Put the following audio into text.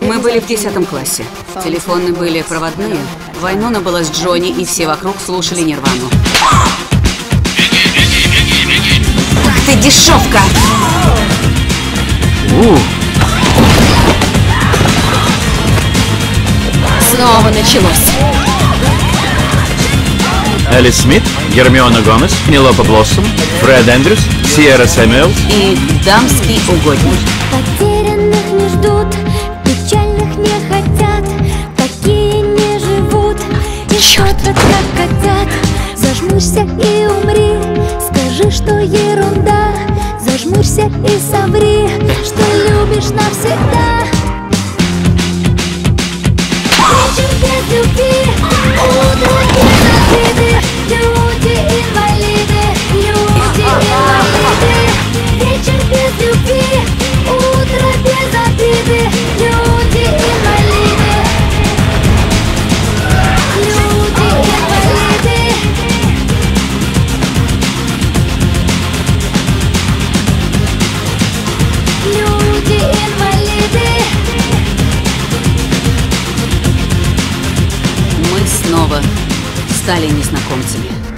Мы были в 10 классе. Телефоны были проводные. Вайнона была с Джонни, и все вокруг слушали Нирвану. Ах ты дешевка! Снова началось. Элис Смит, Гермиона Гомес, Нелопа Блоссом, Фред Эндрюс, Сиера Сэмюэлс. И дамский угодник. Смотрят, как хотят. Зажмурься и умри, скажи, что ерунда. Зажмурься и соври, снова стали незнакомцами.